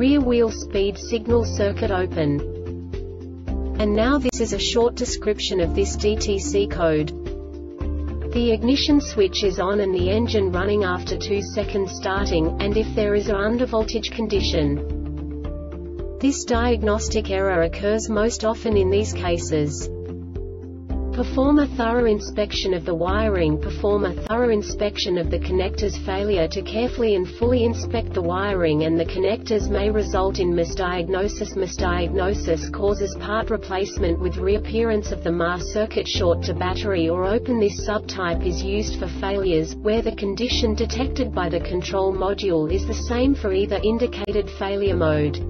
rear wheel speed signal circuit open. And now this is a short description of this DTC code. The ignition switch is on and the engine running after 2 seconds starting, and if there is a undervoltage condition. This diagnostic error occurs most often in these cases. Perform a thorough inspection of the wiring Perform a thorough inspection of the connectors Failure to carefully and fully inspect the wiring and the connectors may result in misdiagnosis Misdiagnosis causes part replacement with reappearance of the MA circuit short to battery or open This subtype is used for failures, where the condition detected by the control module is the same for either indicated failure mode.